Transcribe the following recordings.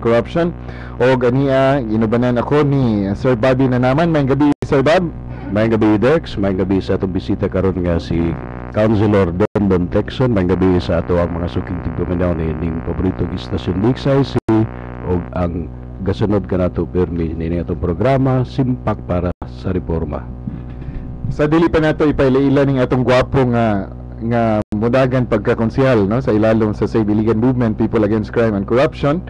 and Corruption. O ganiya, inubanan ako ni Sir Bobby na naman. May gabi, Sir Bob. May gabi Dex, may gabi sa atong bisita karon nga si Councilor Don Don Texon, may gabi sa ato ang mga suking tigpaminaw ni ning paborito istasyon Liksay si o ang gasunod ka nato permi ni atong programa Simpak para sa Reforma. Sa dili pa nato ipailaila ning atong gwapo nga nga mudagan pagkakonsehal no sa ilalom sa Save Iligan Movement People Against Crime and Corruption.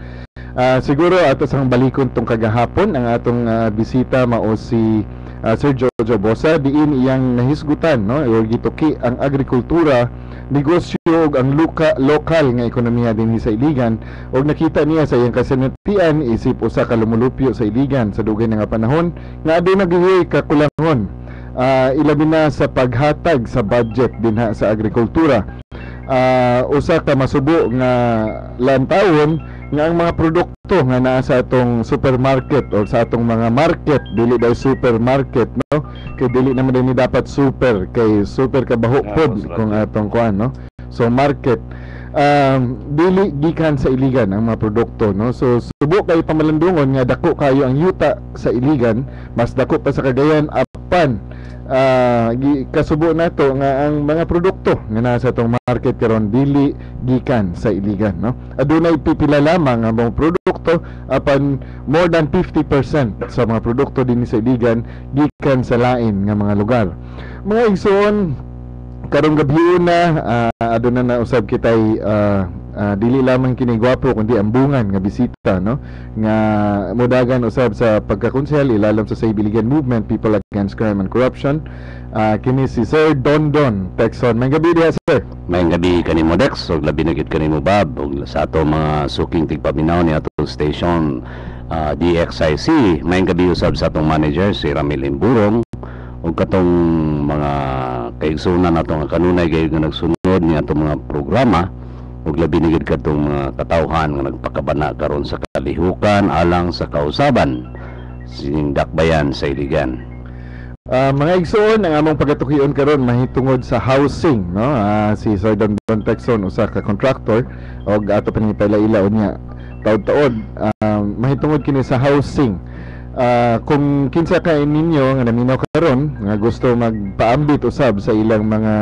Uh, siguro ato sang balikon tong kagahapon ang atong uh, bisita mao si uh, Sir Jojo Bosa. Diin iyang nahisgutan no? O gituki ang agrikultura negosyo ug ang luka, lokal nga ekonomiya dinhi sa Iligan. Ug nakita niya sa iyang kasinatian isip usa ka lumulupyo sa Iligan sa dugay nga panahon nga adunay nagyoy kakulangon. Uh, ilabi na sa paghatag sa budget dinha sa agrikultura. Uh, usa ka masubo nga lantawon nga ang mga produkto nga naa sa atong supermarket or sa atong mga market dili daw supermarket no? Kay dili naman din dapat super kay super kabaho pod kung atong kuan no? So market. Um, dili gikan sa iligan ang mga produkto no? So subo kay pamalandungon nga dako kayo ang yuta sa iligan mas dako pa sa Cagayan apan uh, kasubo nato nga ang mga produkto nga nasa tong market karon dili gikan sa iligan no? Adunay pipila lamang ang mga produkto apan more than 50% sa mga produkto dinhi sa iligan gikan sa lain nga mga lugar. Mga igsoon karong gabi na uh, aduna na usab kitay uh, uh, dili lamang kini gwapo kundi ambungan nga bisita no? Nga mudagan usab sa pagkakonsehal ilalam sa Saybiligan Movement People Against Crime and Corruption. Uh, kini si Sir Don Don Texon. May gabi diha sir. May gabi kanimo Dex. Ug labi na gid kanimo Bob. Ug sa ato mga suking tigpaminaw ni ato station uh, DXIC may gabi usab sa atong manager si Ramil Imburong ug katong mga kaigsunan nato nga kanunay gayud nga nagsunod ni atong mga programa. Ug labi ni gid kadtong mga katawhan nga nagpakabana karon sa kalihukan alang sa kausaban. Sining dakbayan sa iligan. Uh, mga igsoon ang among pagatukion karon mahitungod sa housing no? Uh, si Sir Don Don Texon usa ka contractor og ato pa ni ila unya taud-taod uh, mahitungod kini sa housing uh, kung kinsa ka ninyo nga naminaw karon nga gusto magpaambit usab sa ilang mga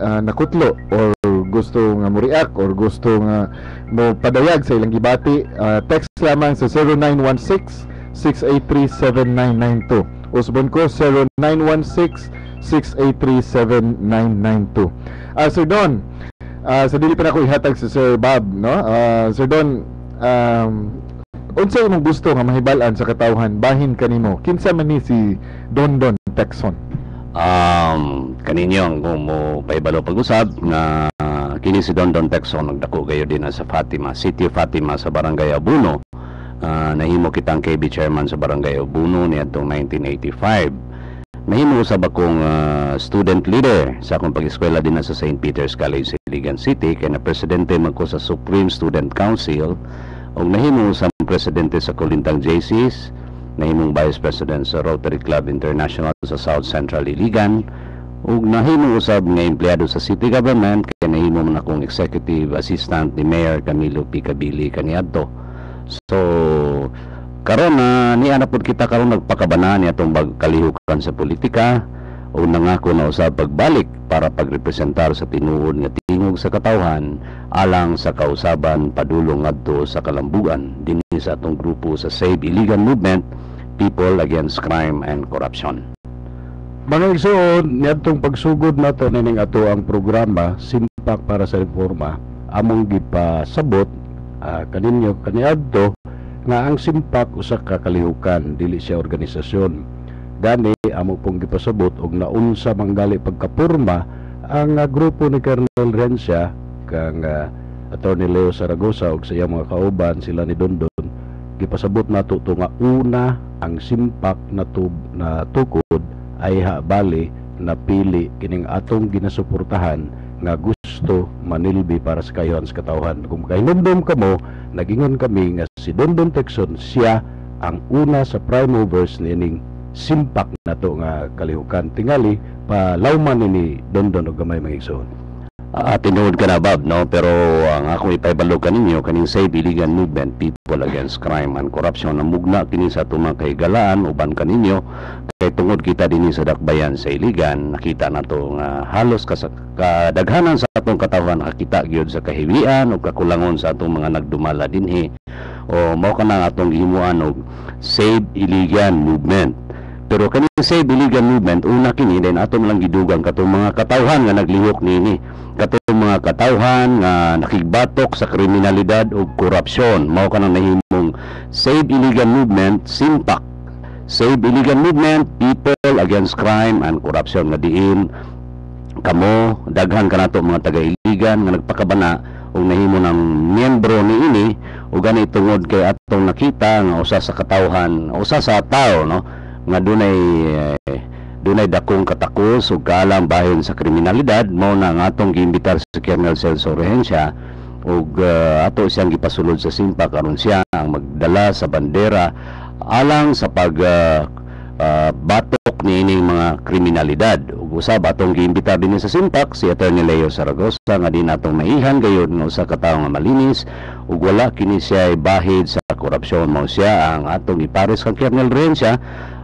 uh, nakutlo or gusto nga mo react or gusto nga mo padayag sa ilang gibati uh, text lamang sa 0916 683-7992 Usbon ko 0916-683-7992 uh, Sir Don uh, sa dili pa na ko ihatag sa Sir Bob no? uh, Sir Don um, unsa imong gusto nga mahibalan sa katawhan? Bahin kanimo kinsa man ni si Don Don Texon? Um kaninyo ang mo paibalo pag-usab uh, kini si Don Don Texon nagdako gayo din sa Fatima City Fatima sa Barangay Abuno. Uh, nahimo kitang KB chairman sa Barangay Abuno niadtong 1985 nahimo usab akong uh, student leader sa akong pag-eskwela din sa St. Peter's College sa Iligan City. Kay na presidente man ko sa Supreme Student Council og nahimo sa presidente sa Kulintang JCs nahimong vice president sa Rotary Club International sa South Central Iligan ug nahimo usab nga empleyado sa city government kay nahimo man akong executive assistant ni Mayor Camilo Picabili kaniadto. So karon na niya na kita karon nagpakabana ni atong bagkalihukan sa politika o nangako na usab pagbalik para pagrepresentar sa tinuod nga tingog sa katawhan alang sa kausaban padulong ngadto sa kalambugan dinhi sa atong grupo sa Save Iligan Movement People Against Crime and Corruption. Mga igsoon, niadtong pagsugod nato nining ato ang programa Simpak para sa Reforma among gipasabot uh, kaninyo kaniadto nga ang simpak usa ka kalihukan dili siya organisasyon gani amo pong gipasabot og naunsa manggali pagkapurma ang uh, grupo ni Colonel Rencia kang uh, Attorney Leo Saragosa og sa iyang mga kauban sila ni Dondon gipasabot nato to nga una ang simpak na tub na tukod ay habali na pili kining atong ginasuportahan nga gusto manilbi para sa kayon sa katawhan. Kung kahinumdum kamo nagingon kami nga si Dondon Texon siya ang una sa prime movers nining simpak na to nga kalihukan. Tingali pa lawman ni Dondon og gamay mga igsoon. Uh, tinuod ka na Bob no? Pero ang ako ipahibalo kaninyo kaning say biligan movement people against crime and corruption na mugna kini sa tumang kahigalaan uban kaninyo kay tungod kita dinhi sa dakbayan sa iligan nakita nato nga halos kas kadaghanan sa atong katawhan nakakita gyud sa kahiwian ug kakulangon sa atong mga nagdumala dinhi. O mao ka na atong gihimuan og save iligan movement pero kani save iligan movement una kini din ato lang gidugang katong mga katawhan nga naglihok nini. Katong mga katawhan nga nakigbatok sa kriminalidad ug korupsyon. Mao kanang nahimong save iligan movement simpak save iligan movement people against crime and corruption nga diin. Kamo daghan kanato mga taga-iligan nga nagpakabana ug nahimo ng miyembro ni ini. Ug gani tungod kay atong nakita nga usa sa katawhan usa sa tao no nga dunay eh, dunay dakong katakos ug kaalam bahin sa kriminalidad mao na nga atong giimbitar sa Colonel Celso Rehencia ug uh, ato siyang gipasulod sa simpa karon siya ang magdala sa bandera alang sa pag uh, uh, batok niining mga kriminalidad. Ug usab atong giimbitar dinhi sa simpak? Si Attorney Leo Saragosa nga di natong maihan gayud nga usa ka tawo nga malinis ug wala kini siya bahid sa korupsyon. Mao siya ang atong ipares kang Colonel Rehencia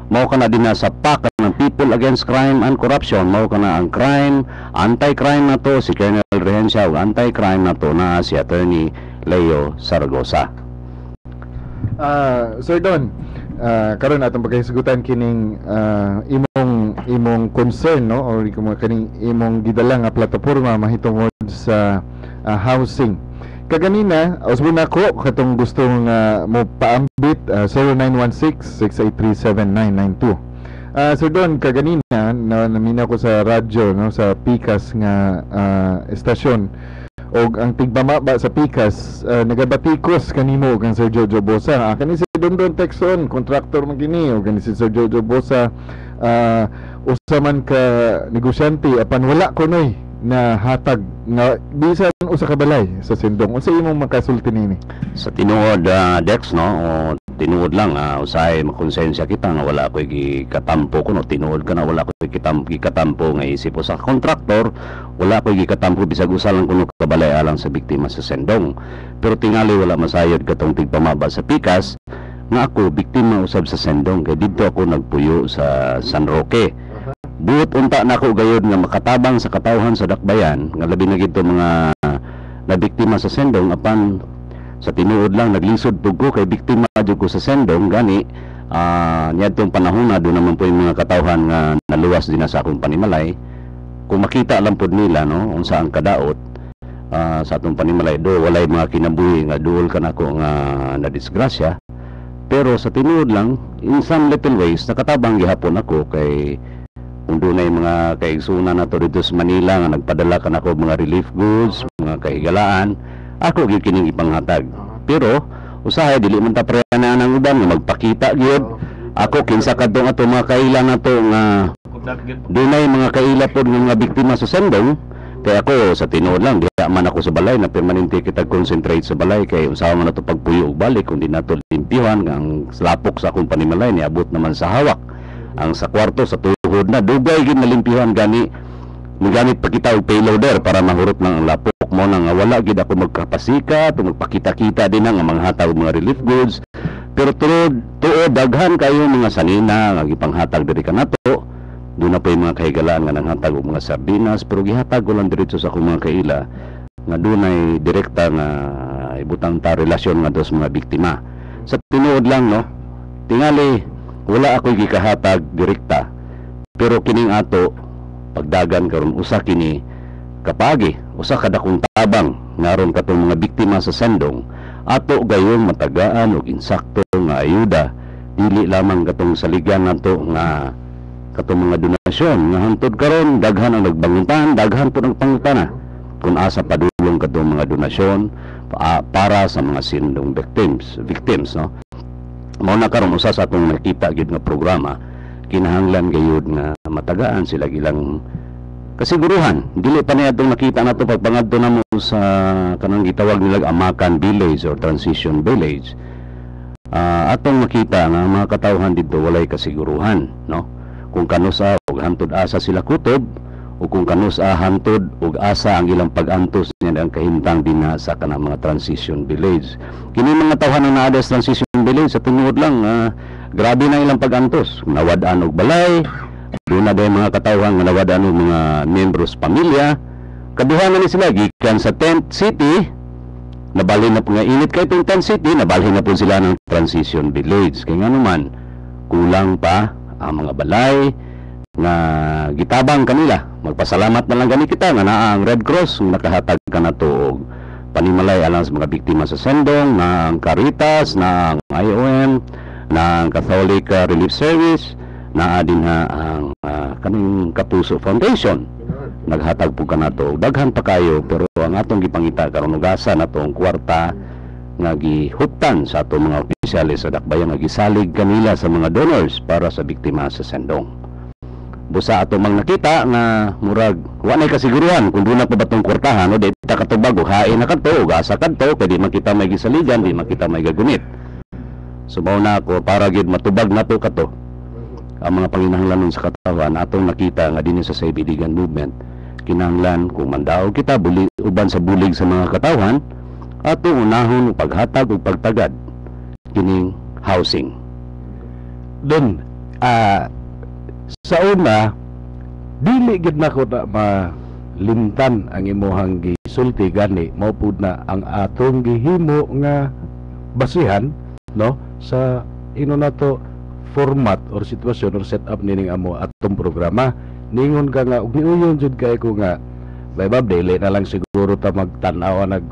mao kana din sa pakan ng People Against Crime and Corruption. Mao kana ang crime anti-crime na to. Si Colonel Rehencia ug anti-crime na to na si Attorney Leo Saragosa Ah, Sir Don, ah, karon atong pagkahisugutan kining ah, imong imong concern no? Or kung kining imong gidala nga plataporma mahitungod sa ah, housing. Kaganina, usbon nako katong gusto nga mo paambit ah, 0916-683-7992. Ah, Sir Don, kaganina na namina ko sa radyo no sa Pikas nga ah, estasyon. Og ang tigbamaba sa Pikas uh, nagabatikos kanimo og ang Sir Jojo Bosa. Ah, kani si Don Don Texon contractor man kini og kani si Sir Jojo Bosa. Uh, usa man ka negosyante apan wala kunoy na hatag nga bisan usa ka balay sa sindong. Unsa imong makasulti nini? Sa tinuod ah, Dex no? O tinuod lang uh, usahay makonsensya kita nga wala ko'y gikatampo kuno tinuod ka na wala ko'y gitam gikatampo nga isip sa kontraktor wala ko'y gikatampo bisag usa lang kuno kabalay alang sa biktima sa sendong. Pero tingali wala masayod katong tigpamaba sa pikas nga ako biktima usab sa sendong. Kay didto ako nagpuyo sa San Roque buot unta na ako gayod nga makatabang sa katawhan sa dakbayan nga labi na gito mga nabiktima sa sendong apan sa tinuod lang naglisod pug ko kay biktima jud ko sa sendong gani uh, niadtong panahon na doon naman po yung mga katawhan nga naluwas din sa akong panimalay. Kung makita lang pod nila no unsa ang kadaot uh, sa atong panimalay do walay mga kinabuhi nga duol ka nako nga na disgrasya pero sa tinuod lang in some little ways nakatabang gihapon ako kay kung doon ay mga kaigsunan na to dito sa Manila nga nagpadala ka nako mga relief goods, mga kahigalaan, ako gyud kining ipanghatag. Pero usahay dili man ta na nang uban nga magpakita gyud. Ako kinsa kadtong ato mga kaila na to nga dunay mga kaila pod nga mga biktima sa sendong kay ako sa tinuod lang diha man ako sa balay na permanente kita concentrate sa balay kay usaha man nato pagpuyo og balik kundi nato limpihan ang lapok sa akong panimalay niabot naman sa hawak ang sa kwarto sa tuhod na dugay gid nalimpihan gani. Magamit pa kita og payloader para mahurot ng lapok mo na nga wala gid ako magkapasika o magpakita-kita din nga manghatag og mga relief goods. Pero tuod tuod daghan kayo mga sanina nga gipanghatag diri kanato doon na pa yung mga kahigalaan nga nanghatag og mga sardinas pero gihatag ko lang diretso sa akong mga kaila nga doon ay direkta nga ibutang ta relasyon nga dos mga biktima. Sa tinuod lang no? Tingali wala ako gikahatag direkta. Pero kining ato pagdagan karon usa kini kapagi usa ka dakong tabang ngaron katong mga biktima sa sandong ato gayon matagaan og insakto nga ayuda. Dili lamang katong saligan nato nga katong mga donasyon. Nga hantod karon daghan ang nagbangutan daghan po ang pangutana. Kung asa padulong katong mga donasyon pa, para sa mga sindong victims victims no mao na karon usa sa atong nakita gyud nga programa kinahanglan gayud nga matagaan sila gilang kasiguruhan. Dili pa niya itong nakita na ito pagpangadto na mo sa kanang gitawag nilag Amakan Village or Transition Village. Uh, atong makita nga mga katawhan dito walay kasiguruhan no? Kung kano sa og hantod asa sila kutob o kung kanus ah, hantod ug asa ang ilang pag-antos niya ang kahimtang din na sa kanang mga transition village. Kini mga tawhan na sa transition village sa tungod lang ah, grabe na ilang pag-antos. Nawad-an og balay, doon na mga katawhan nga nawad-an og mga membros pamilya. Kaduha na ni sila gikan sa tent city nabalhin na po nga init kay itong tent city nabalhin na po sila ng transition village kaya nga naman kulang pa ang mga balay nga gitabang kanila magpasalamat na lang gani kita nga naa ang Red Cross nakahatag ka na to og panimalay alang sa mga biktima sa Sendong ang Caritas ang IOM ang Catholic uh, Relief Service na din ha ang uh, kaning Kapuso Foundation. Naghatag po ka na to daghan pa kayo pero ang atong gipangita karon ugasa na to ang kwarta nga gihuptan sa ato mga opisyales sa dakbayan nga gisalig kanila sa mga donors para sa biktima sa Sendong busa ato mang nakita nga murag wa nay kasiguruhan kung doon na pa batong kwartahan o dito katubag o hain na kadto o gasa kadto kay makita may gisaligan di makita may gagunit sumaw na ako para gid matubag na to kato. Ang mga panginahanglanon sa katawan atong nakita nga dinhi sa Saybidigan movement kinahanglan kung mandaog kita buli, uban sa bulig sa mga katawan ato unahon paghatag ug pagtagad kining housing. Doon, ah, sa una, dili gid nako na malimtan ang imuhang gisulti gani mao pud na ang atong gihimo nga basihan no sa ino na to format or sitwasyon or setup nining amo atong programa. Ningon ka nga ug niuyon jud kay ko nga. Bay bab dili na lang siguro ta magtan-aw nag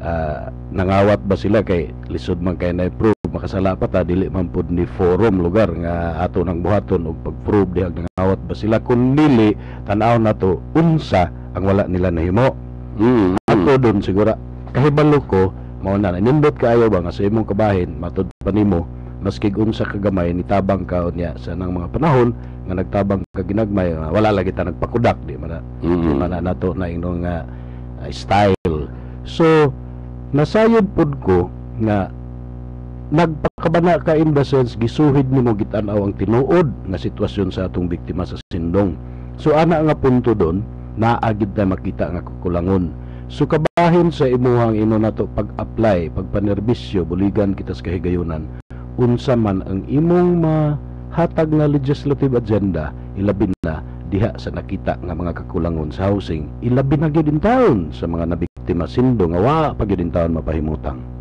ah, nangawat ba sila kay lisod man kay na prove makasala pa ta dili man pud ni forum lugar nga ato nang buhaton og pag-prove dihag nangawat ba sila. Kun dili tan-aw na to unsa ang wala nila nahimo. Mm, ato doon siguro kahibalo ko mao na nindot kaayo ba nga sa imong kabahin matud pa nimo maski unsa ka gamay nitabang ka niya sa nang mga panahon nga nagtabang ka ginagmay nga wala lagi ta nagpakudak di man mm, di man na nato na inong uh, style. So nasayod pud ko nga nagpakabana ka in the sense gisuhid nimo gitanaw ang tinuod nga sitwasyon sa atong biktima sa sindong. So ana nga punto doon naagid na makita nga kukulangon. So kabahin sa imuhang ino nato pag-apply pagpanerbisyo buligan kita sa kahigayunan. Unsa man ang imong mahatag nga legislative agenda ilabi na diha sa nakita nga mga kakulangon sa housing. Ilabi na gyud in taon sa mga nabiktima sindo nga wa pa gyud in mapahimutang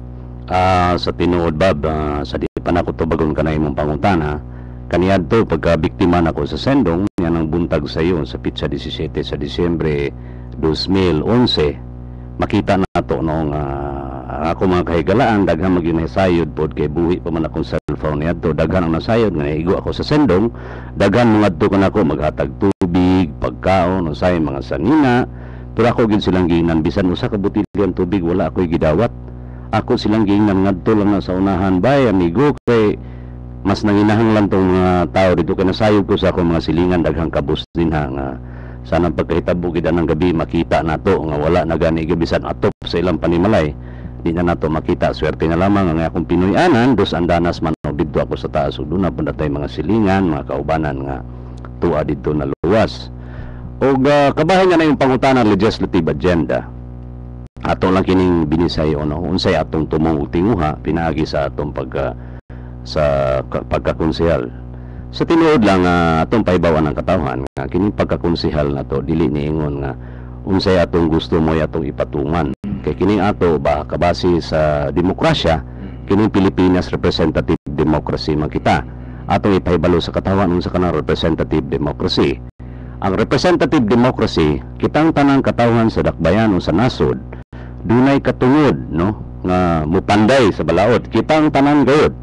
Ah, sa tinuod bab, ah, sa di pa nako tubagon ka na imong pangutana, kaniadto pagka biktima nako sa sendong, yan ang buntag sa iyo sa pitsa 17 sa Disyembre 2011. Makita na to no nga ako mga kahigalaan daghang maginasayod pod kay buhi pa man akong cellphone niadto daghan ang nasayod nga naigo ako sa sendong daghan ngadto ko nako maghatag tubig pagkaon usay mga sanina pero ako gid silang ginan bisan usa ka botelya tubig wala ako'y gidawat ako silang giingnan ngadto lang na sa unahan. Bay amigo kay mas nanginahanglan tong mga tao dito kay nasayod ko sa akong mga silingan daghang kabus din ha nga sana pagkahitabo gid ng gabi makita nato nga wala na gani gabisan atop sa ilang panimalay. Di na nato makita swerte na lamang ang akong Pinoy-anan. Dos andanas man no, didto ako sa taas. Ug na pud natay mga silingan mga kaubanan nga tuwa didto na luwas. Og uh, kabahin nga na yung pangutana legislative agenda ato lang kining binisay ono unsay atong tumong tinguha pinaagi sa atong pagka sa ka- pagkakonsehal sa tinuod lang nga atong paibawan ng katawhan nga kining pagkakonsehal na to dili niingon nga unsay atong gusto mo atong ipatungan. Kay kining ato ba kabase sa demokrasya kining Pilipinas representative democracy man kita. Atong ipahibalo sa katawan unsa kanang representative democracy ang representative democracy kitang tanang katawhan sa dakbayan o sa nasod dunay katungod no? Nga mupanday sa balaod. Kitang tanan gayud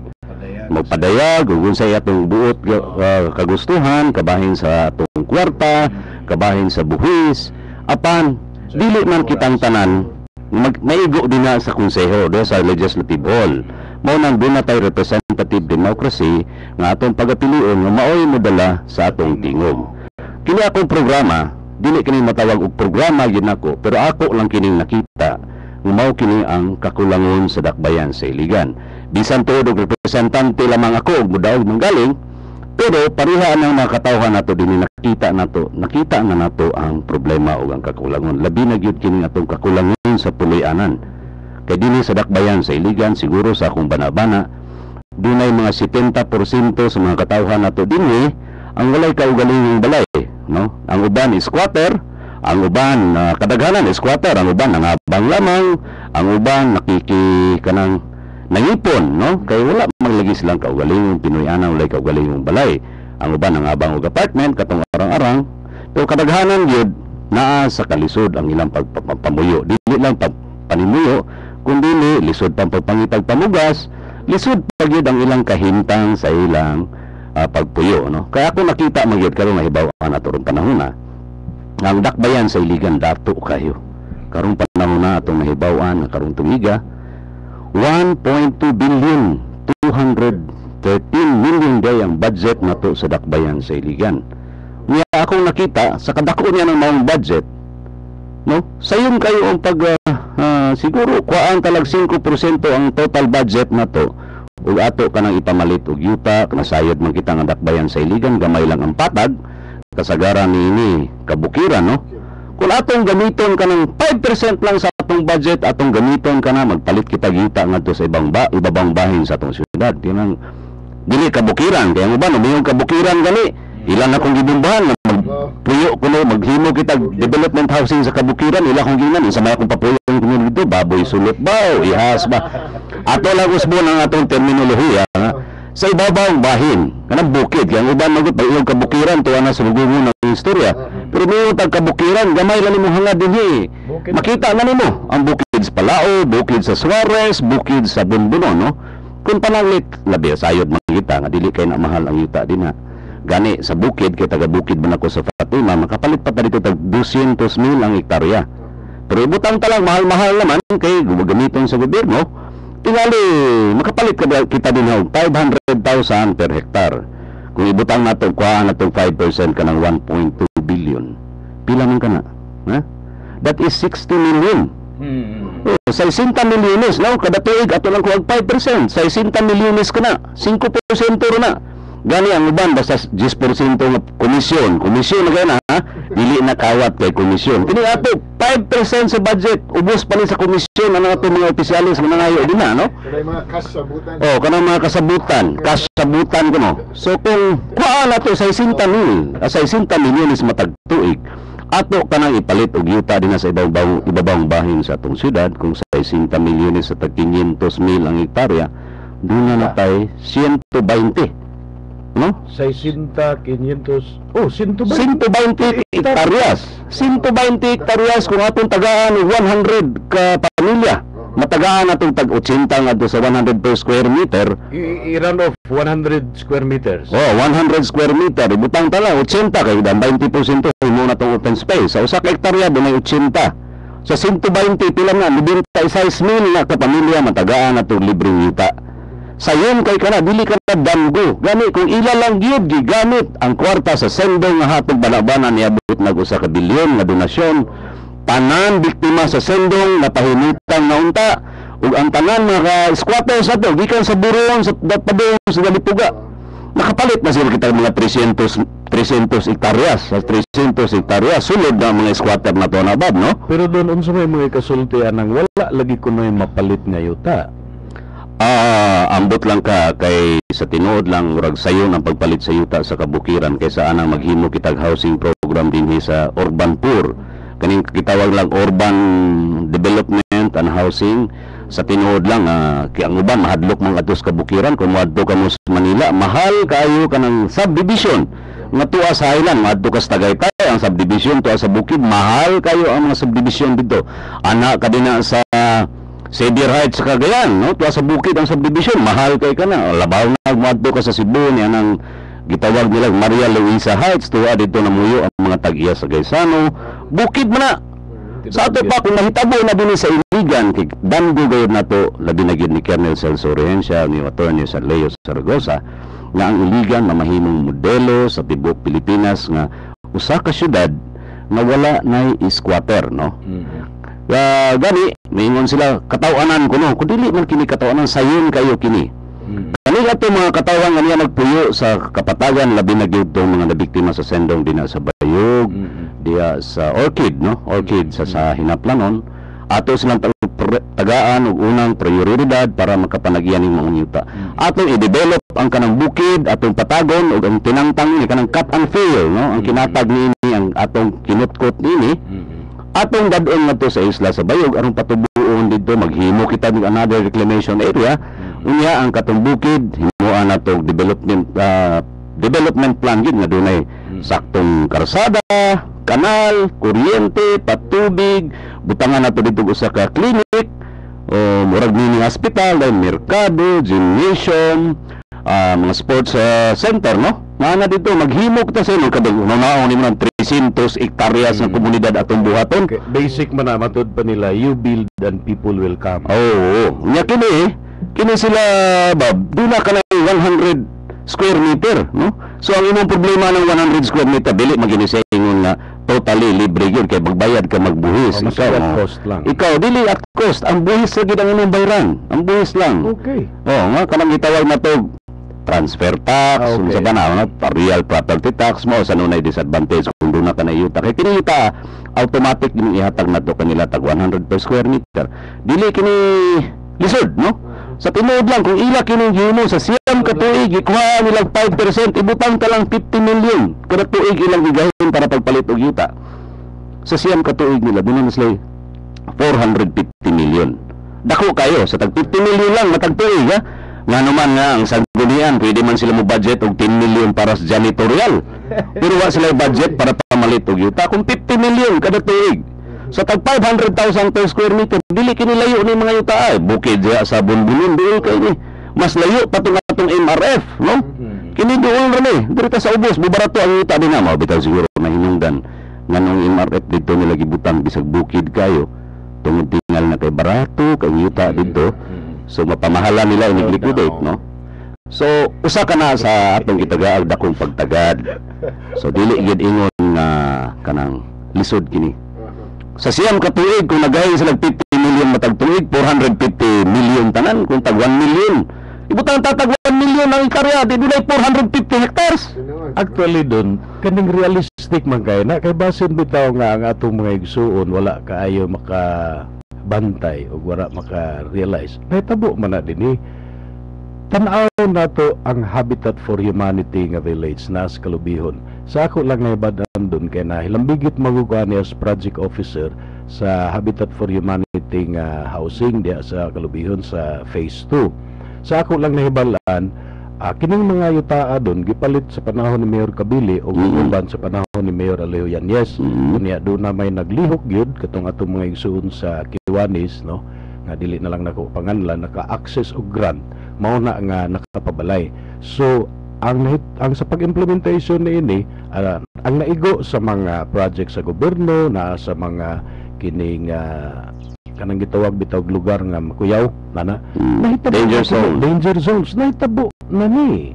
magpadayag. Ug unsay atong buot uh, kagustuhan kabahin sa atong kwarta kabahin sa buhis apan dili man kitang tanan mag maigo din na sa konseho do sa legislative hall mao nang tayo representative democracy nga atong pagapilion nga maoy modala sa atong tingog. Kini akong programa dili kini matawag og programa gyud nako pero ako lang kining nakita. Nga mao kini ang kakulangon sa dakbayan sa iligan. Bisan tuod og representante lamang ako og mudaog manggaling Pero pareha ng mga katawhan nato dinhi nakita nato, nakita na nato ang problema o ang kakulangon. Labi na gyud kini atong kakulangon sa puloy-anan. Kay dinhi sa dakbayan sa Iligan siguro sa akong banabana dunay mga 70% sa mga katawhan nato. Dinhi ang walay kaugalingong balay, no? Ang uban is squatter, ang uban uh, kadaghanan is squatter, ang uban nangabang lamang, ang uban nakiki kanang nangipon, no? Kay wala maglagi silang kaugalingong Pinoy ana walay kaugalingong balay. Ang uban nangabang og apartment katong arang-arang, pero kadaghanan gyud naa sa kalisod ang ilang pagpapamuyo. Dili lang pagpanimuyo, kundi lisod pang pagpangitag pamugas, lisod pa gyud ang ilang kahimtang sa ilang uh, pagpuyo no? Kaya ako nakita magyud karon mahibaw-an ato ron panahon na ang dakbayan sa iligan dato kayo. Karong panahon na atong mahibaw-an nga karong tumiga 1.2 billion 213 million day ang budget nato sa dakbayan sa iligan. Niya akong nakita sa kadako niya ng maong budget no? Sayon kayo ang pag uh, uh, siguro kuan talag 5% ang total budget nato ug ato kanang ipamalit og yuta nasayod man kita nga dakbayan sa iligan gamay lang ang patag. Kasagaran niini kabukiran no? Kung atong gamiton kanang 5% lang sa atong budget atong gamiton kana magpalit kita yuta ngadto sa ibang ba ibabang bahin sa atong syudad. Dinang dili kabukiran. Kaya mo ba no? Kabukiran gani ilan akong gibumbahan magpuyo kuno maghimo kita development housing sa kabukiran ila kong ginan isa may akong papuyo ang dito baboy sulot ba o ihas ba? Ato lang usbo ng atong terminolohiya nga sa ibabaw bahin kanang bukid kaya uban magut pag kabukiran tuwa na sa lugungon ng istorya. Pero may tag kabukiran gamay lang nimo hangad dinhi makita na nimo ang bukid sa Palao bukid sa Suarez bukid sa Bunbuno no? Kung pananglit labi sayod makita nga dili kay na mahal ang yuta din ha gani sa bukid kay taga bukid man ako sa Fatima makapalit pa ta dito tag 200 mil ang hektarya. Pero ibutang ta lang mahal-mahal naman kay gumagamiton sa gobyerno tingali makapalit ka kita din og 500,000 per hektar. Kung ibutang nato kuha na 5% ka ng 1.2 billion. Pila man kana ha? That is 60 million. Hmm. Oh, 60 milyones no? Kada tuig ato lang kuwag 5% 60 milyones ka na. 5% ro na gani ang uban basta 10% nga komisyon. Komisyon na gana ha? Dili na kawat kay komisyon. Kini ato 5% sa budget. Ubos pa ni sa komisyon ano ato mga opisyalis mga ngayo din na no? Kanang mga kasabutan. Oh kanang mga kasabutan. Kasabutan kuno so kung kuha na to 60 mil 60 milyon is matag tuig ato kanang ipalit og yuta din sa ibabaw ibabang bahin sa atong syudad. Kung sa 60 milyon sa tag 500 mil ang hektarya doon na natay 120 no? 60, 500, oh, 120. 120 hektaryas. 120 hektaryas kung atong tagaan 100 ka pamilya. Matagaan atong tag 80 ngadto sa 100 per square meter. I-run off 100 square meters. Oh, 100 square meter. Ibutang tala 80 kay dan 20% mo na tong open space. Sa usa ka hektarya dunay 80. Sa 120 pila na 96 mil na ka pamilya matagaan atong libreng yuta sayon kay kana dili ka na damgo. Gani kung ila lang gyud gigamit ang kwarta sa sendong nga hatog balabanan niabot nag usa ka bilyon nga donasyon. Tanan biktima sa sendong napahimutan nga unta. Ug ang tanan mga squatters ato gikan sa buron sa padong sa Galipuga nakapalit na sila kita mga 300 300 hektaryas sa 300 hektaryas sulod na mga squatter na to na bab no? Pero doon unsa may mga kasultian nang wala lagi kuno mapalit nga yuta Ah, ambot lang ka kay sa tinuod lang murag sayo ng pagpalit sa yuta sa kabukiran kaysa anang maghimo kitag housing program dinhi sa urban poor. Kaning kitawag lang urban development and housing. Sa tinuod lang uh, kay ang uban mahadlok man atos kabukiran. Kung moadto ka mo sa Manila mahal kayo kanang subdivision. Nga tuwa sa Highland madto ka sa Tagaytay ang subdivision tuwa sa bukid mahal kayo ang mga subdivision dito. Ana kadina sa sa Deer Heights sa Cagayan, no? Tuwa sa bukid ang subdivision, mahal kay ka na. Labaw na madto ka sa Cebu niya nang gitawag nila Maria Luisa Heights tuwa dito na muyo ang mga tag-iya sa Gaisano. Bukid man na. Sa ato pa kung mahitabo na din sa Iligan kay dango gayud nato labi na ni Colonel Celso Rehencia ni Attorney San Leo Saragosa nga ang Iligan mamahimong modelo sa tibok Pilipinas nga usa ka syudad nga wala nay squatter no. Mm-hmm. Uh, gani, mingon sila katawanan ko no. Kung dili man kini katawanan sayon kayo kini. Hmm. Kani Kini ato mga katawan nga niya nagpuyo sa kapatagan labi na gyud tong mga nabiktima sa sendong dina sa Bayog, Mm-mm. diya sa Orchid, no? Orchid sa sa Hinaplanon. Ato silang tagaan og unang prioridad para makapanagyan ning mga yuta. Atong i-develop ang kanang bukid, atong patagon ug ang tinangtang ni kanang cut and fill, no? Ang kinatag niini ang atong kinutkot nini Mm-mm. Atong dadon nga to sa isla sa Bayog aron patubuon dito? Maghimo kita ng another reclamation area. Unya ang katong bukid himuan na to development ah, development plan gid nga dunay saktong karsada kanal kuryente patubig butangan nato dito usa ka clinic. O murag mini hospital merkado gymnasium ah, mga sports ah, center no nga na dito maghimo kita sa inyo kadag unaon ni mga 300 hektaryas ng Mm. komunidad atong buhaton Okay, basic man na matod pa nila you build and people will come. Oo. Nya kini, kini sila bab, dula ka na 100 square meter, no? So ang imong problema ng 100 square meter dili magini sa ingon nga totally libre gyud kay magbayad ka magbuhis. Oh, ikaw, at oh. cost lang. Ikaw dili at cost, ang buhis sa gid ang imong bayran. Ang buhis lang. Okay. Oh, nga kanang gitawag na to transfer tax, Ah, okay. okay. sa banaw na real property tax mo sa nunay disadvantage kung doon na ka na yuta. Kay kini yuta automatic din ihatag na to kanila tag 100 per square meter. Dili kini lisod, no? Sa tinuod lang kung ila kini gihimo sa siyam ka tuig ikuha nilang 5%, ibutang ka lang 50 million kada tuig ilang gigahin para pagpalit og yuta. Sa siyam ka tuig nila doon na sila 450 million. Dako kayo sa tag 50 million lang matag tuig ha. Nga naman nga ang sanggunian pwede man sila mo budget og 10 million para sa janitorial. Pero wa sila budget para pamalit og yuta kung 50 million kada tuig. Sa tag 500,000 per square meter dili kini layo ni mga yuta ay bukid diya sa bunbunon dili kay ni. Mas layo pa tong atong MRF, no? Kini doon rin eh. Dito sa ubos, bubarato ang yuta din na. Mabitaw siguro mahinungdan. Nga nung MRF dito nila gibutang bisag bukid kayo. Tungod tingal na kay barato, kay yuta dito. So mapamahala nila ini liquidate, no? So usa ka na sa atong gitagaag dakong pagtagad. So dili gid ingon nga kanang lisod kini. Sa siyam ka tuig kung nagahin sila 50 million matag tuig 450 million tanan kung tag 1 million. Ibutang tatag 1 million ang ikarya di dunay 450 hectares. Actually dun, kaning realistic man kay na kay basin bitaw nga ang atong mga igsuon wala kaayo maka bantay o wala maka realize. Nahitabo man na dinhi. Tanaw nato ang Habitat for Humanity nga village na sa Kalubihon. Sa ako lang naibadan dun kay na hilambigit magugani as project officer sa Habitat for Humanity nga housing diya sa Kalubihon sa phase 2. Sa ako lang nahibalaan Ah, kining mga yutaa doon gipalit sa panahon ni Mayor Kabili o Mm. uban sa panahon ni Mayor Aleo Yanyes. Mm. Kunya doon na may naglihok gyud katong atong mga igsuon sa Kiwanis no nga dili na lang nako panganlan naka-access og grant mao na nga nakapabalay. So ang ang sa pag-implementation ni ini ah, ang naigo sa mga project sa gobyerno na sa mga kining ah, kanang gitawag bitawg lugar nga makuyaw nana Mm. Nahitabo Danger zone. Danger zones. Nahitabo na ni.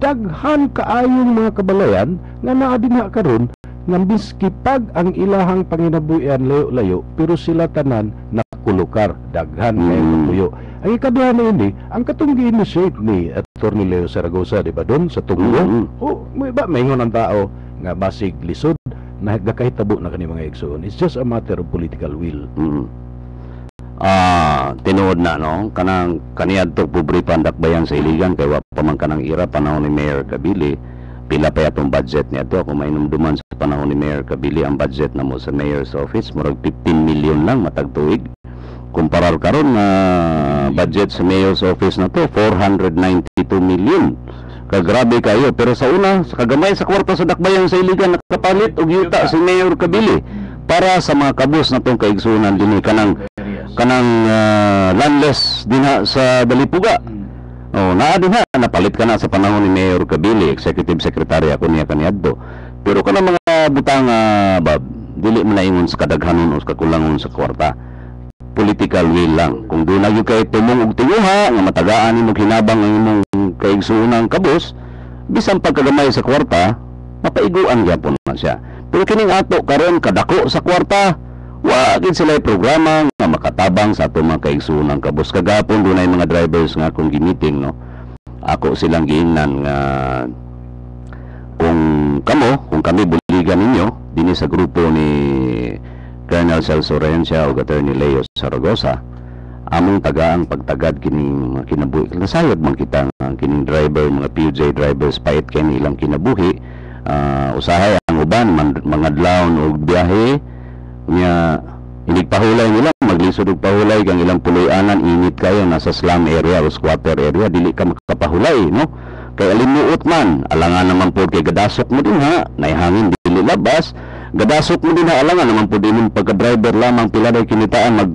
Daghan kaayong mga kabalayan nga naa dinha karon nga biski pag ang ilahang panginabuhian layo-layo pero sila tanan nakulukar daghan kay Mm. kapuyo. Ang ikaduha na ini, ang katong gi-initiate ni Attorney Leo Saragosa di ba doon sa Tungo? Mm. O may ba maingon ang tao nga basig lisod na gakahitabo na kani mga igsoon. It's just a matter of political will. Mm. Ah, tinuod na no? Kanang kaniadto pobre pandakbayan sa iligan kay wa pa kanang ira panahon ni Mayor Kabili. Pila pa yatong budget niya to kung mainumduman sa panahon ni Mayor Kabili ang budget na mo sa Mayor's Office murag 15 million lang matag tuig kumparar karon na budget sa Mayor's Office na to 492 million. Kagrabe kayo pero sa una sa kagamay sa kwarta sa dakbayan sa iligan nakapalit og yuta si Mayor Kabili. Para sa mga kabus na tong kaigsunan dinhi kanang kanang ah, landless dinha sa Dalipuga. Oh, naa dinha napalit ka na sa panahon ni Mayor Kabili, Executive Secretary ako niya kaniadto. Pero kanang mga butang ah, bab, dili man na ingon sa kadaghanon o sa kakulangon sa kwarta. Political will lang. Kung doon na kay tumong og tinguha nga matagaan nimo hinabang ang imong kaigsuunang kabus, bisan pagkagamay sa kwarta, mapaiguan gyapon man siya. Pero kining ato karon kadako sa kwarta, wa gid sila programa nga makatabang sa ato mga kaigsunan. Kabus kagapon dunay mga drivers nga akong gimiting no? Ako silang giingnan nga kung kamo kung kami buligan ninyo dinhi sa grupo ni Colonel Celso Rencia o Attorney Leo Saragosa among tagaan pagtagad kining kinabuhi. Nasayod man kita nga kining driver mga PUJ drivers pait kini ilang kinabuhi. Ah, usahay ang uban man, mga adlawon og biyahe nya inigpahulay nila maglisod og pahulay kang ilang puloy-anan init kayo nasa slum area o squatter area dili ka makapahulay no? Kay alimuot man alangan naman po kay gadasok mo din ha? Naihangin dili labas. Gadasok mo din ha? Alangan naman po din pagka driver lamang pila day kinitaan mag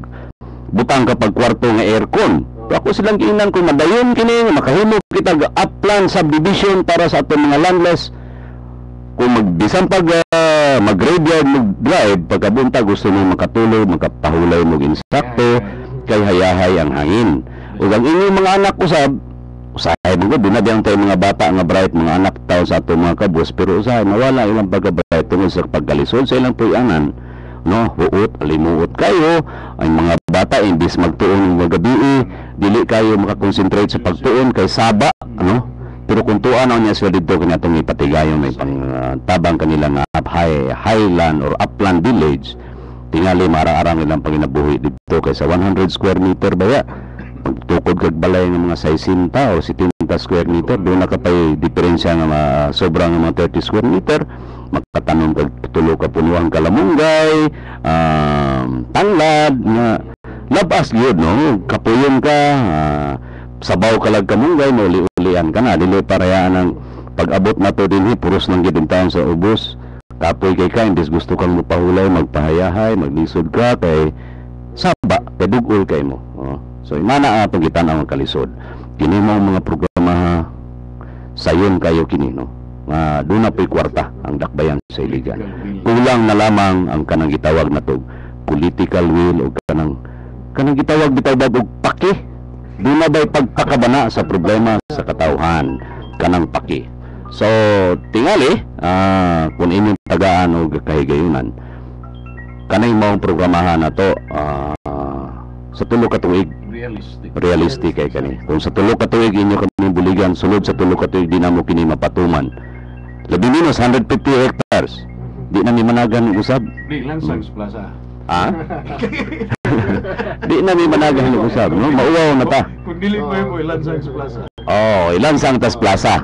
butang kapag kwarto nga aircon. Ako silang kiinan kung madayon kini nga makahimo kita ga upland subdivision para sa aton mga landless kung magbisan pag uh, mag-graveyard mag-drive pagkabunta gusto mo makatulog makapahulay mo insakto kay hayahay ang hangin. Ug ang inyong mga anak usab usahay mo gud na biyang tayo mga bata nga bright mga anak taw sa ato mga kabus. Pero usahay nawala ilang pagka-bright tungod sa pagkalisod sa ilang puyanan. No huot alimuot kayo. Ang mga bata imbis magtuon ng gabi dili kayo makakonsentrate sa pagtuon kay saba ano pero kung tuan niya sila dito kanya itong ipatigayon. May pang uh, tabang kanila nga high, highland or upland village. Tingali mara-arang ilang panginabuhi dito kaysa 100 square meter baya pagtukod kag balay ng mga 60 o 70 square meter doon na kapay diferensya nga mga sobrang mga 30 square meter. Magkatanom kag tulo ka punuang kalamunggay um, tanglad nga labas gyud no? Kapuyon ka ah, sabaw kalag kamunggay mo uli-ulian ka na. Dili parayaan ng pag-abot na to dinhi puros nang gid sa ubos. Kapoy kay ka imbes gusto kang mupahulay magpahayahay maglisod ka kay saba kay dugol kay mo. Oh. so imana ang gitan-aw ang kalisod. Kini mo ang mga programa ha, sayon kayo kini no? Nga doon na po'y kwarta ang dakbayan sa iligan. Kulang na lamang ang kanang gitawag na to political will o kanang kanang gitawag bitaw og paki doon na ba'y pagpakabana sa problema sa katauhan? Kanang paki. So tingali ah kung inyong tagaan o kahigayunan kanay maong programahan na to ah, sa tulo ka tuig. Realistic. realistic kay kani. Kung sa tulo ka tuig inyo kami buligan. Sulod sa tulo ka tuig di na mo kini mapatuman. Labi minus 150 hectares. Di na ni managan usab. Di, Lansangs Plaza. ha di na ni managan usab no mauwaw na ta Kung dili mo mo Lansangs Plaza. oh ilan sang tas plaza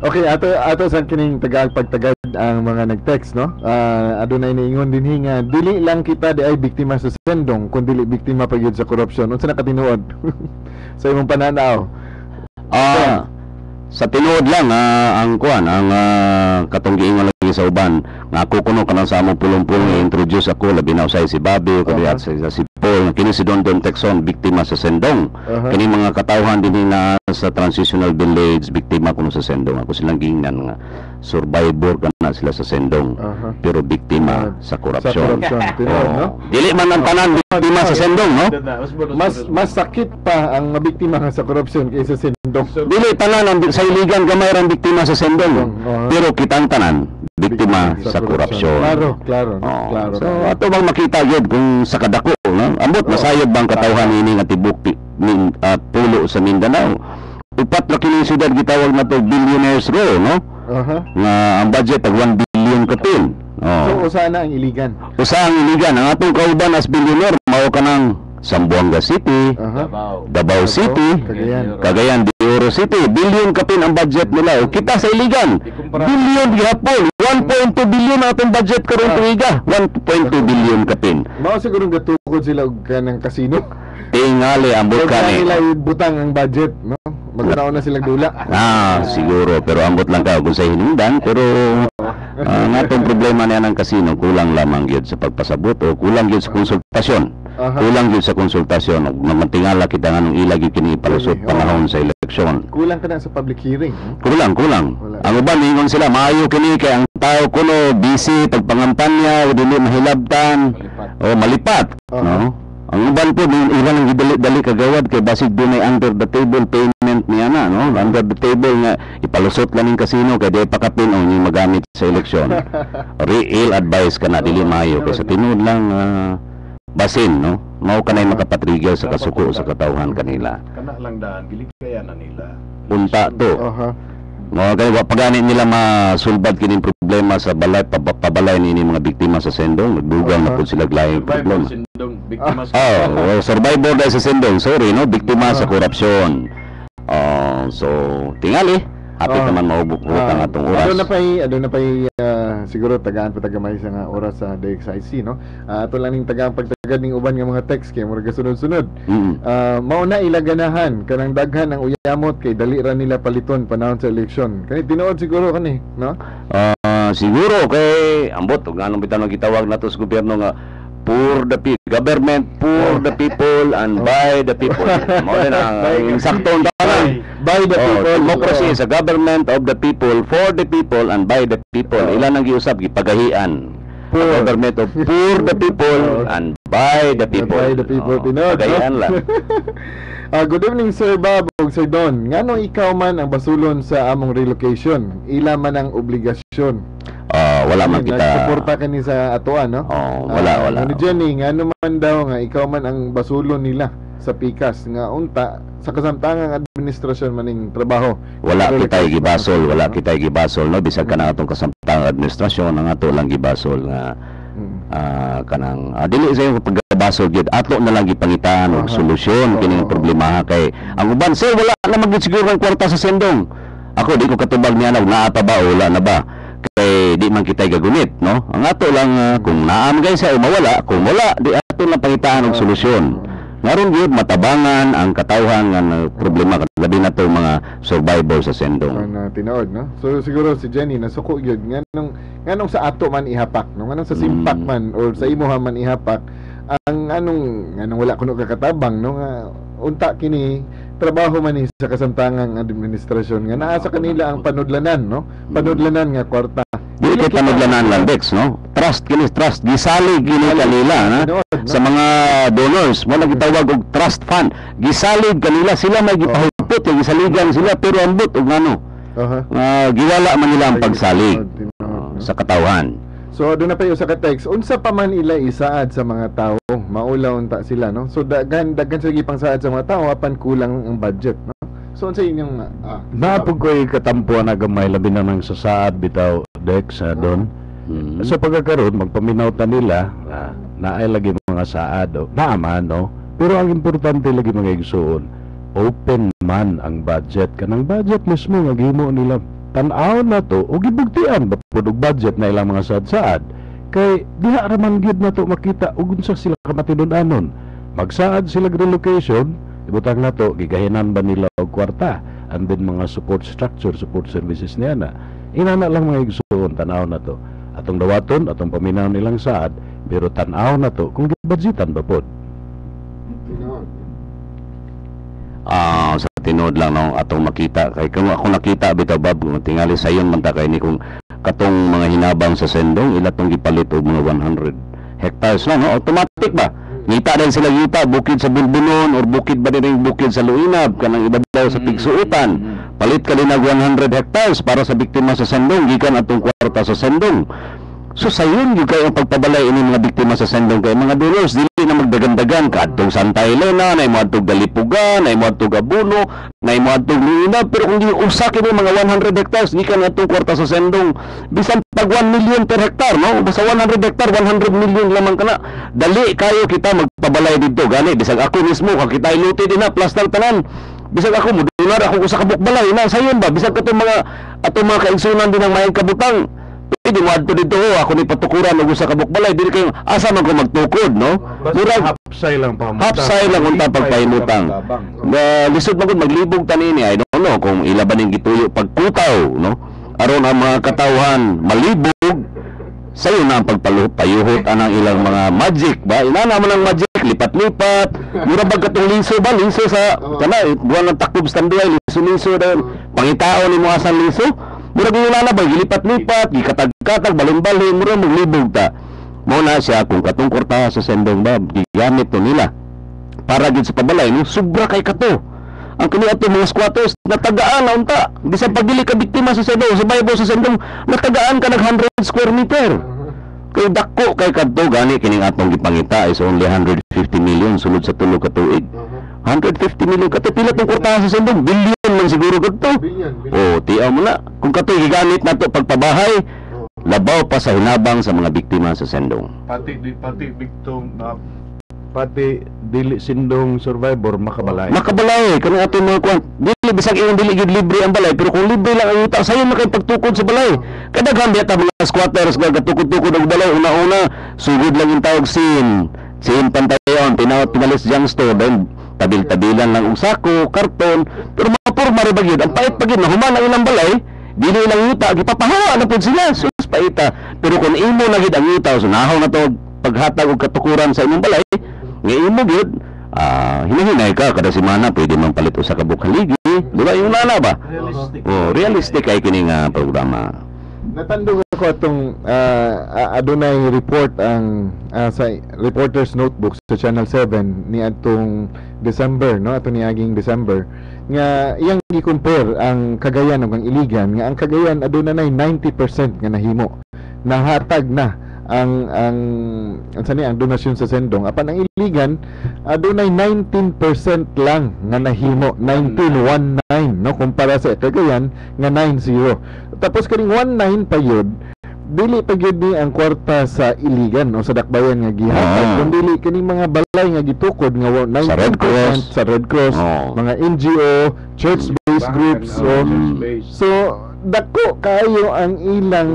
Okay, ato ato sa kining tagag pagtagad ang mga nag-text no. Ah, adunay niingon dinhi nga dili lang kita di ay biktima sa sendong kun dili biktima pa gyud sa korupsyon. Unsa na katinuod? sa imong pananaw. Ah, sa tinuod lang ah, ang kuan ang uh, katong giingon lagi sa uban nga ako kuno kanang sa among pulong-pulong i-introduce ako labi na usay si Bobby o kaya Aha. si, si Paul kini si Don Don Texon biktima sa sendong Aha. kini mga katawhan din na sa transitional village biktima kuno sa sendong ako silang giingnan nga survivor kana sila sa sendong Aha. pero biktima Ah, sa Sa korupsyon. Oh. dili man ang tanan biktima sa sendong no Mas mas sakit pa ang mabiktima nga sa korupsyon kaysa sa sendong. Dili tanan ang sa iligan gamay ra ang biktima sa sendong. Pero kitang tanan biktima sa korupsyon. Klaro, klaro, no? Oo. klaro. So ato bang makita gyud kung sa kadako no? Ambot Oo. masayod bang katawhan ini nga tibok min, ah, pulo sa Mindanao. Upat na kini syudad gitawag na to billionaires row no? Aha. Nga ang budget tag 1 billion. So Oh. usa na ang iligan. Usa ang iligan ang atong kauban as billionaire mao kanang Zamboanga City, Aha. Davao City, Cagayan. Cagayan de Oro City, billion kapin ang budget nila. O kita sa iligan, billion gihapon. 1.2 billion ang atong budget karon tuiga. 1.2 billion kapin. Mao siguro gatukod sila og kanang kasino. Tingali ang na ni. nila butang ang budget, no? Magkanaon na silang dula. Ah, siguro. Pero ambot lang ka kung sa hinungdan. Pero ah, ang atong problema niya ng kasino, kulang lamang yun sa pagpasabot o kulang yun sa konsultasyon. Aha. Kulang yun sa konsultasyon. O mamantingala kita nga nung ilagi kini palusot Oo. panahon sa eleksyon. Kulang ka na sa public hearing. no? Kulang, kulang. Wala. Ang uban ningon sila maayo kini kay ang tao kuno busy pagpangampanya o dili mahilabtan o malipat, Oo. no? Ang uban po din ilan ang gidali-dali kagawad kay basig dunay under the table payment niya na, no? Under the table nga ipalusot lang ning kasino kay di pakapin o ni magamit sa eleksyon. Real advice ka na dili maayo kay sa tinud lang ah, basin, no? Mao kanay makapatrigger sa kasuko sa katawhan kanila. Kanang ana lang daan giligaya na nila. Unta to. Aha. Mga kay wa pagani nila masulbad kining problema sa balay pab- pabalay nini mga biktima sa sendong nagdugang na Aha. pud sila Survivor problema. sindong biktima sa Oh, well, survivor dahil sa sendong. Sorry, no? Biktima sa Ah. korupsyon. Oh, so, tingali. Hapit Ah. naman maubok ang Ah, atong oras. Adto na pay, adto na pay ah, siguro tagaan pa tagamay sa nga oras sa DXIC no. Ah, ato lang ning tagaan pagtagad ning uban nga mga text kay murag sunod-sunod. Mm. Ah, mao na ilaganahan kanang daghan ang uyamot kay dali ra nila paliton panahon sa eleksyon. Kani tinuod siguro kani, no? Ah, siguro kay ambot ug anong bitan ang gitawag nato sa gobyerno nga for the people, government for the people and by the people. Mo din ang saktong tanan. By the Oh, people. democracy Oo. is a government of the people, for the people, and by the people. Oh. Ilan ang giusap, gipagahian. For. Government of for the people and by the people. By the people, Oh, no? lang. Ah, good evening Sir Bob ug Sir Don. Ngano ikaw man ang basulon sa among relocation? Ila man ang obligasyon. Ah, wala man kita. Suporta ka ni sa atuan, no? Oh, wala, wala. Ano Jenny, ngano man daw nga ikaw man ang basulon nila sa pikas nga unta sa kasamtangang administrasyon maning trabaho. Wala Relocation. kita gibasol, wala kita gibasol no? Bisag kana atong kasamtang administrasyon ang ato lang gibasol nga ah, kanang ah, dili sa yung pagbasol gyud. Ato na lang gipangitaan og solusyon kining Oo. problema kay ang uban sir wala na magid siguro ng kwarta sa sendong. Ako di ko katubag niya na naa pa ba wala na ba? Kay di man kita gagunit no? Ang ato lang ah, kung naa man sa mawala kung wala di ato lang pangitaan og solusyon Ngaron gyud matabangan ang katawhan nga na problema labi na to mga survivor sa sendong. Ang uh, tinood, no? So siguro si Jenny nasuko gyud nganong nganong sa ato man ihapak, no? Nganong sa simpak Mm. man or sa imuha man ihapak ang anong nganong wala kuno kakatabang no nga unta kini trabaho man ni sa kasamtangang administrasyon nga naa sa kanila ang panudlanan no? Panudlanan nga kwarta. Dili kay panudlanan lang Dex, no? Trust kini trust. Gisalig kini kanila na no? sa mga donors mo nang gitawag og trust fund. Gisalig kanila sila may gipahupot, yung gisaligan sila pero ambot og ano, ah, giwala man nila ang pagsalig sa katawhan. So doon na pa yung sa ka-text, unsa pa man ila isaad sa mga tao, maulaw unta sila no. So daghan daghan sila gipang saad sa mga tao apan kulang ang budget no. So unsa inyong ah, Napog ko'y katampuan na gamay labi na ng sasaad bitaw Dex sa doon. Mm. Sa pagkakaroon, magpaminaw ta nila na naay lagi mga saad o naaman no. Pero ang importante lagi mga igsuon, open man ang budget kanang budget mismo nga nila tan-aw na to o gibugtian ba pud og budget na ilang mga saad-saad? Kay diha ra man gyud na to makita ug unsa sila kamatinud-anon magsaad sila og relocation ibutang na to gigahinan ba nila og kwarta? And then mga support structure support services niya na. Inana lang mga igsuon tan-aw na to. Atong dawaton atong paminaw nilang saad pero tan-aw na to kung gibudgetan ba pod Ah, sa tinod lang no atong makita. Kay kung ako nakita bitaw bab kung tingali sayon man ta kay ni kung katong mga hinabang sa sendong ila tong gipalit og mga 100 hectares lang no? Automatic ba? Ngita din sila ngita bukid sa Bulbunon or bukid ba din bukid sa Luinab kanang ibabaw sa Tigsuutan palit ka din og 100 hectares para sa biktima sa sendong gikan atong kwarta sa sendong. So sayon yung kayo ang pagpabalay ini mga biktima sa sendong. Kay mga donors na magdagandagan kadtong Santa Elena na imo adtong Dalipugan na imo adtong Gabuno na imo adtong Luina pero kung di usa kini mga 100 hectares gikan atong kwarta sa sendong bisan pag 1 million per hectare no? Basta 100 hectare 100 million lamang kana dali kayo kita magpabalay dito gani. Bisag ako mismo kag kita iluti din na plastar tanan. Bisag ako mo ako sa kabuk balay na. Sayon ba? Bisag katong mga atong mga kaigsunan din ang mayang kabutang Pwede mo adto dito oh, ako ni patukuran og usa ka bukbalay. Dili kayo asa man ko magtukod no? Murag hapsay lang pa hapsay lang unta pagpahimutang na lisod man gud maglibog tanini I don't know kung ila ba ning gituyo pagkutaw no? Aron ang mga katawhan malibog. Sayo na ang pagpayuhot anang ilang mga magic ba? Ina naman ang magic lipat-lipat. Mura ba katong liso ba? Liso sa kana buwan ng takob standuay liso-liso dahil pangitao ni mo asan liso mura gyud na ba gilipat-lipat gikatag-katag balon-balon mura maglibog ta. Mo na siya kung katong kwarta sa sendong ba gigamit to nila. Para gid sa pabalay no? Sobra kay kato. Ang kini ato mga squatters natagaan na unta. Bisan pagdili ka biktima sa sendong sa baybo sa sendong natagaan ka nag 100 square meter. Kay dako kay kadto gani kining atong gipangita is only 150 million sulod sa tulo ka tuig 150 million. Kato pila tong kwartahan sa sendong billion man siguro kadto oh tiyaw mo na. Kung kato gigamit nato pagpabahay labaw pa sa hinabang sa mga biktima sa sendong. Pati di pati victim na pati dili sindong survivor makabalay. makabalay. Kanang ato mga kwan dili bisag imong dili gid libre ang balay. Pero kung libre lang ang yuta sayo na kay pagtukod sa balay kadaghan biyata mga squatters nga gatukod-tukod og balay una-una sugod lang yung tawag sin. Sin pantayon tinawag pinalis jang store then tabil-tabilan lang og sako karton pero mapurma ra bagid ang pait pagid na humana ilang balay. Dili lang yuta gipapahawa na pud sila. Sus paita. Pero kung imo na gid ang yuta sunahaw na to paghatag og katukuran sa imong balay nga imo gid ah hinahinay ka kada semana pwede man palit usa ka buok haligi di ba yung nana ba? Realistic. oh realistic kay kini nga programa. Natandog ako atong ah, adunay report ang ah, sa Reporter's Notebook sa Channel 7 ni atong December no? Ato ni aging December nga iyang gi-compare ang Cagayan ug ang Iligan nga ang Cagayan aduna nay 90% nga nahimo. Nahatag na ang ang unsa ni ang donasyon sa sendong. Apan ang Iligan adunay 19% lang nga nahimo. 1919 no? Kumpara sa Cagayan nga 90 tapos kaning 19 pa yun dili pa gyud ni ang kwarta sa Iligan o sa Dakbayan nga gihatag Ah. kun dili kining mga balay nga gitukod nga wa- 19% Sa Red Cross. sa Red Cross Oo. mga NGO church-based groups Bahan, o ah, Mm. space. so dako kayo ang ilang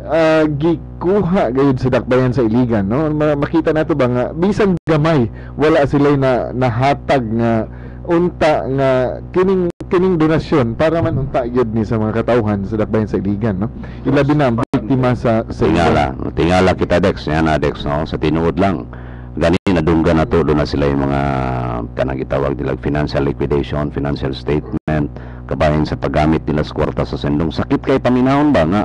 ah, gikuha gayud sa dakbayan sa Iligan no Ma- makita nato ba nga bisan gamay wala sila na nahatag nga unta nga kining kining donasyon para man unta gyud ni sa mga katawhan sa dakbayan sa Iligan no ilabi na ang biktima sa sa tingala. tingala kita Dex. Yan na Dex no? Sa tinuod lang. Gani nadungga na to doon na sila yung mga kanang gitawag nila financial liquidation financial statement kabahin sa paggamit nila sa kwarta sa sendong. Sakit kay paminahon ba nga?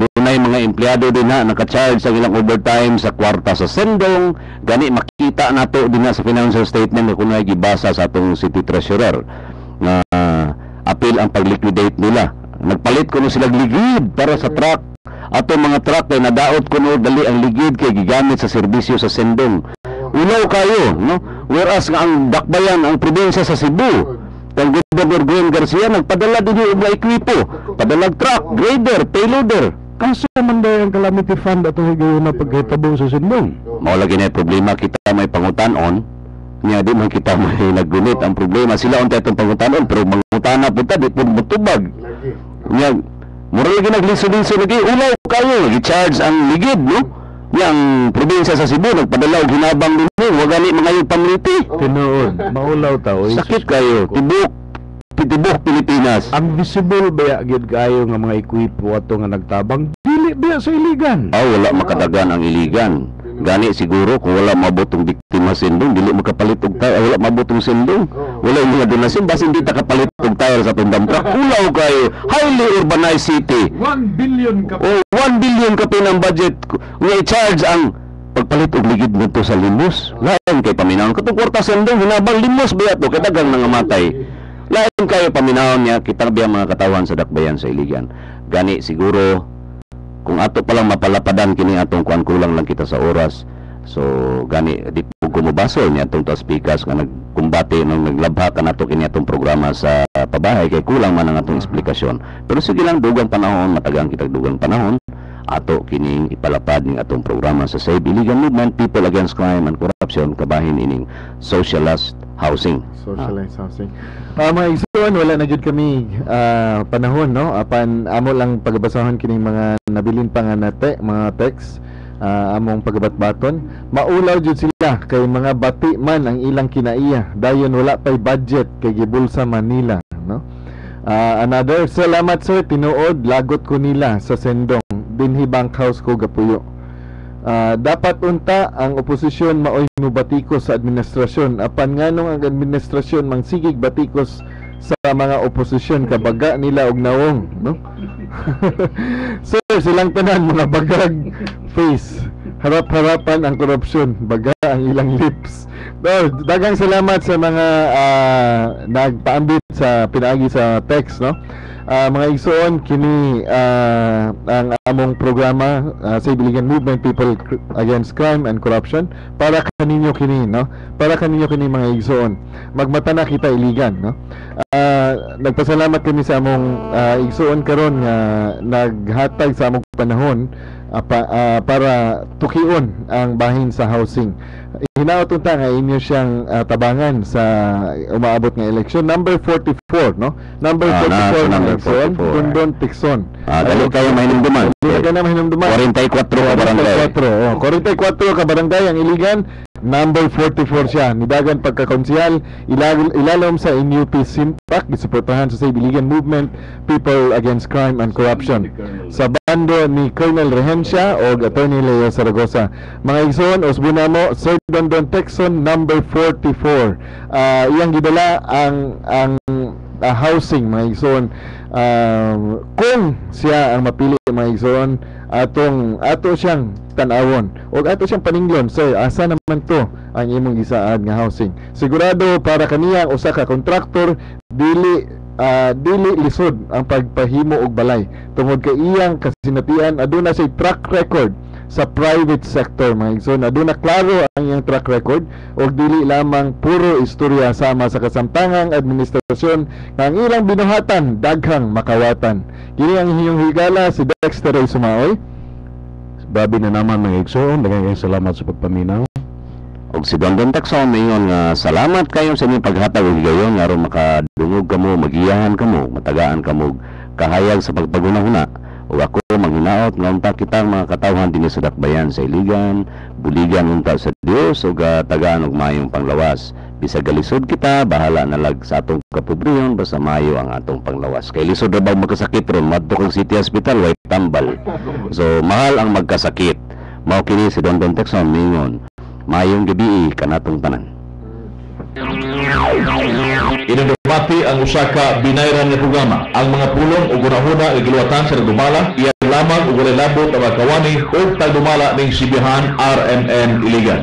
Yung mga empleyado din na naka-charge sa ilang overtime sa kwarta sa sendong. Gani makita na to din na sa financial statement na kung gibasa sa atong city treasurer na appeal ang pag-liquidate nila. Nagpalit ko no sila ligid para sa truck ato mga truck kay nadaot ko no dali ang ligid kay gigamit sa serbisyo sa sendong. Ulaw kayo no? Whereas nga ang dakbayan ang probinsya sa Cebu kang Gobernador Gwen Garcia nagpadala din yung mga ekwipo. Padala truck grader payloader. Kaso man daw ang calamity fund ato higayon na pagkitabo sa sindong. mao lagi na problema kita may pangutanon. Niya di man kita may naggunit ang problema. Sila unta itong pangutanon pero mangutana punta di po mutubag niya mura lagi nagliso-liso lagi ulaw kayo i-charge ang ligid no niya ang probinsya sa Cebu nagpadala og hinabang dinhi wa gani mga yung pamiliti Tinuod, maulaw ta oy. sakit kayo tibok tibok Pilipinas Ang visible baya gid kayo nga mga ekwipo ato nga nagtabang dili biya sa iligan. Ah, wala makadagan ang iligan. Gani siguro kung wala mabutong biktima sindong, dili makapalit og tayo, wala mabutong sindong. Wala yung mga donasyon, basta hindi ta kapalit og tayo sa tundang truck. Ulaw kayo, highly urbanized city. 1 billion ka O 1 billion ka ng budget nga i-charge ang pagpalit og ligid nito sa limos. Lain kay paminahon katong kwarta sindong hinabang limos biya to kay dagang nga matay. Lain kayo paminahon niya kita biya mga katawan sa dakbayan sa iligan. Gani siguro kung ato palang mapalapadan kini atong kuan kulang lang kita sa oras. So gani di po kumubasol niya atong speakers nga nagkumbate nung naglabha ka nato kini atong programa sa pabahay kay kulang man ang atong eksplikasyon pero sige lang dugang panahon matagang kita dugang panahon. Ato kining ipalapad ning atong programa sa Save Illegal Movement People Against Crime and Corruption kabahin ining socialist housing. Socialized housing. Ah, mga igsuon wala na jud kami ah, panahon no? Apan amo lang pagbasahon kining mga nabilin pa nga nate mga text ah, among pagabat-baton maulaw jud sila kay mga bati man ang ilang kinaiya. Dayon wala pay budget kay gibulsa Manila no? Ah, another salamat sir tinuod lagot ko nila sa sendong. Dinhi bank house ko gapuyo Ah, dapat unta ang oposisyon maoy mubatikos sa administrasyon. Apan nganong ang administrasyon mangsigig batikos sa mga oposisyon kabaga nila og nawong no? Sir silang tanan mga bagag face. Harap-harapan ang korupsyon. Baga ang ilang lips. No, dagang salamat sa mga ah, nagpaambit sa pinaagi sa text, no? Ah, mga igsoon kini ah, ang among programa ah, sa Biligan Movement People Against Crime and Corruption para kaninyo kini, no? Para kaninyo kini mga igsoon. Magmata na kita iligan, no? Ah, nagpasalamat kami sa among ah, igsoon karon nga naghatag sa among panahon ah, pa- ah, para tukion ang bahin sa housing. Hinaot unta nga inyo siyang ah, tabangan sa umaabot nga eleksyon. Number 44 no? Number Ah, 44 na, sa ng number Luzon 44. Dondon Tikson Ah, dali kayo may hinumduman. Dili ka na mahinumduman 44 ka barangay. 44 oh, 44 ka barangay ang iligan. Number 44 siya nidagan pagkakonsihal ilal- ilalom sa NUP Simpak gisuportahan sa say Biligan Movement People Against Crime and Corruption. Sa bando ni Colonel Rehencia o Attorney Leo Zaragoza. Mga igsoon usbuna mo Sir Dondon Texon number 44 Ah, iyang gidala ang ang ah, housing mga igsoon. Um, kung siya ang mapili mga igsoon atong ato siyang tanawon. O ato siyang paninglon sir asa naman to ang imong gisaad nga housing? Sigurado para kaniya ang usa ka kontraktor dili ah, dili lisod ang pagpahimo og balay. Tungod kay iyang kasinatian aduna say track record sa private sector mga igsoon. Aduna klaro ang iyang track record og dili lamang puro istorya sama sa kasamtangang administrasyon nga ang ilang binuhatan daghang makawatan. Kini ang inyong higala si Dexter Ray Sumaoy. Babi na naman mga igsoon, daghang kayong salamat sa pagpaminaw. Og si Don Don Texon mayon nga salamat kayo sa inyong paghatag og gayon nga aron makadungog kamo, magiyahan kamo, matagaan kamo kahayag sa pagpagunahuna. Ug ako manghinaot nga unta kitang mga katawhan dinhi sa dakbayan sa iligan, buligan unta sa Dios ah, tagaan og mayong panglawas. Bisag galisod kita, bahala na lag sa atong kapobriyon basta mayo ang atong panglawas. Kay lisod ra magkasakit ron, madto kang City Hospital way tambal. So mahal ang magkasakit. Mao kini si Don Don Texon mingon. Mayong gabi kanatong tanan. Inadumati ang usa ka binayran nga programa. Ang mga pulong ug gunahuna nga giluwatan sa nagdumala, iyan lamang ug walay labot ang mga kawani ug tagdumala ning Sibihan RMN Iligan.